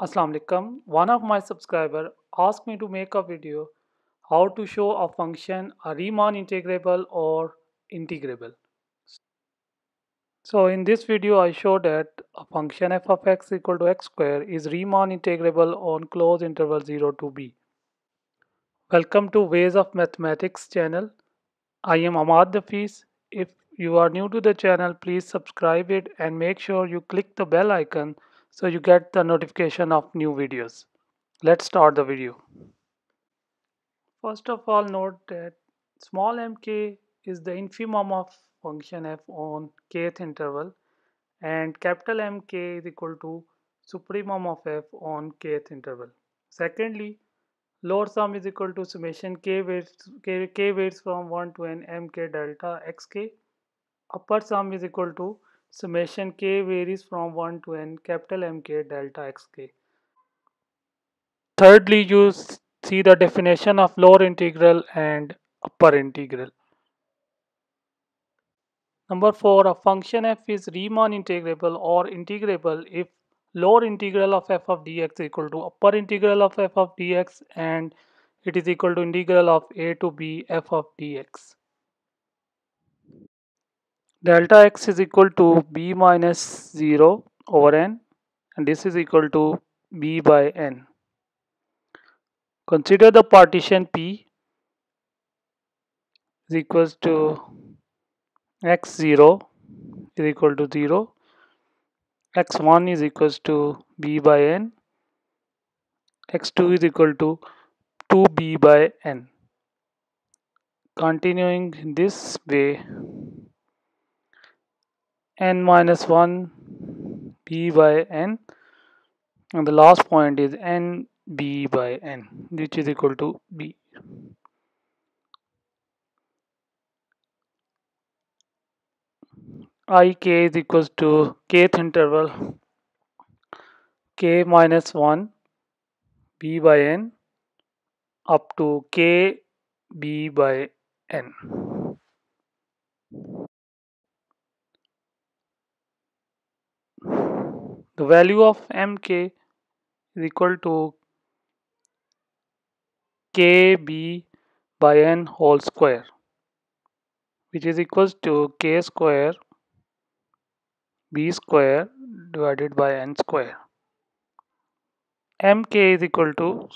Assalamu alaikum. One of my subscriber asked me to make a video how to show a function a Riemann integrable or integrable. So in this video I show that a function f of x equal to x square is Riemann integrable on closed interval 0 to b. Welcome to Ways of Mathematics channel. I am Ahmad Dafiz. If you are new to the channel please subscribe it and make sure you click the bell icon so you get the notification of new videos. Let's start the video. First of all note that small mk is the infimum of function f on kth interval and capital Mk is equal to supremum of f on kth interval. Secondly, lower sum is equal to summation k weights, k, k weights from 1 to n mk delta xk. Upper sum is equal to summation k varies from 1 to n capital Mk delta xk. Thirdly, you see the definition of lower integral and upper integral. Number 4. A function f is Riemann integrable or integrable if lower integral of f of dx equal to upper integral of f of dx and it is equal to integral of a to b f of dx. Delta x is equal to b minus 0 over n and this is equal to b by n. Consider the partition P is equals to x0 is equal to 0 x1 is equals to b by n. x2 is equal to 2b by n. Continuing in this way n minus 1 b by n. And the last point is n b by n which is equal to b. I k is equals to kth interval. K minus 1 b by n up to k b by n. The value of mk is equal to kb by n whole square which is equals to k square b square divided by n square. mk is equal to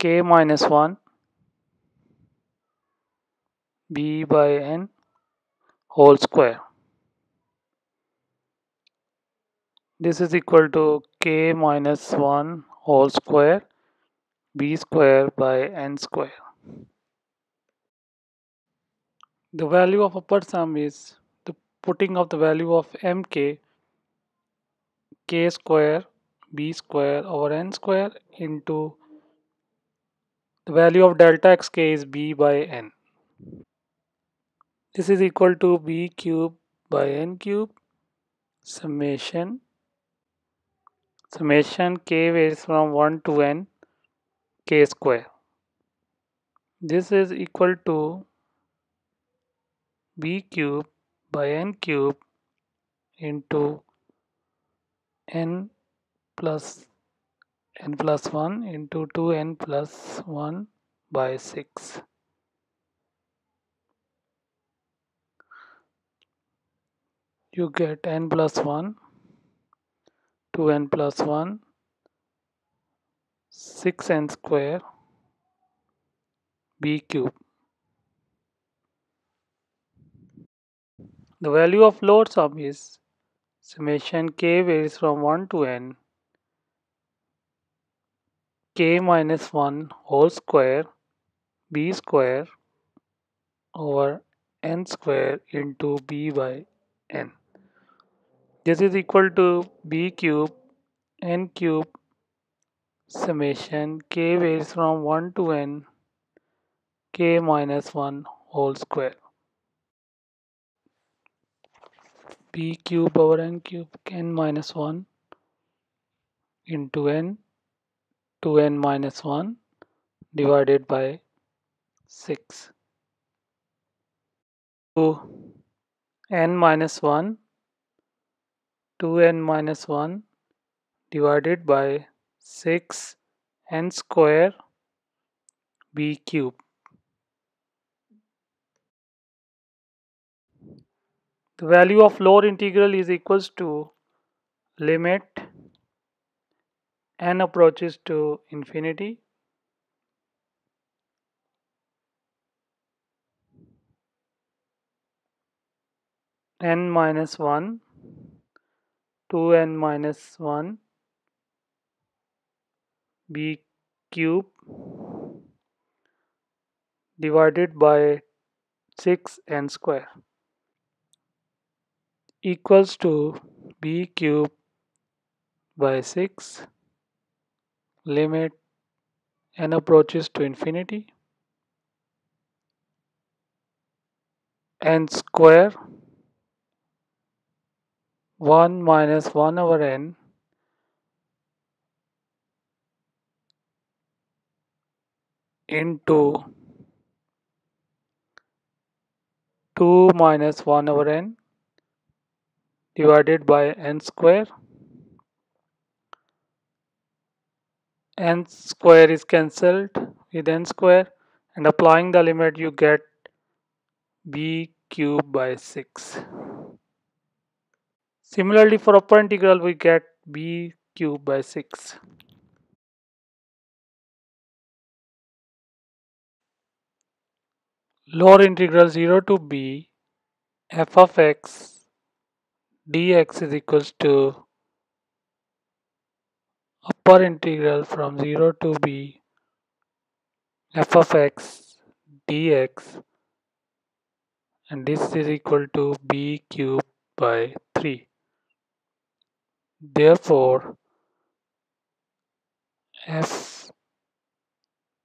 k minus 1 b by n whole square. This is equal to k minus 1 whole square b square by n square. The value of upper sum is the putting of the value of mk k square b square over n square into the value of delta xk is b by n. This is equal to b cube by n cube summation summation k varies from 1 to n k square. This is equal to b cube by n cube into n plus n plus 1 into 2n plus 1 by 6. You get n plus 1, 2n plus 1, 6n square b cube. The value of lower sum is summation k varies from 1 to n k minus 1 whole square b square over n square into b by n. This is equal to b cube n cube summation k varies from 1 to n k minus 1 whole square. b cube over n cube n minus 1 into n to n minus 1 divided by 6 to n minus 1 to n minus 1 divided by 6 n square b cube. The value of lower integral is equals to limit n approaches to infinity n minus 1 2n minus 1 b cube divided by 6n square equals to b cube by 6 limit n approaches to infinity. n square 1 minus 1 over n into 2 minus 1 over n divided by n square. n square is cancelled with n square and applying the limit you get b cube by 6 similarly for upper integral we get b cube by 6 lower integral 0 to b f of x dx is equals to upper integral from 0 to b f of x dx and this is equal to b cube by 3 therefore f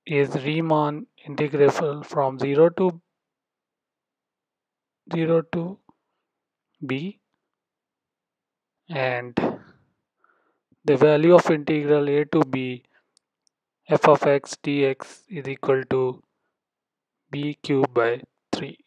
is Riemann integrable from 0 to 0 to b and the value of integral a to b f of x dx is equal to b cube by 3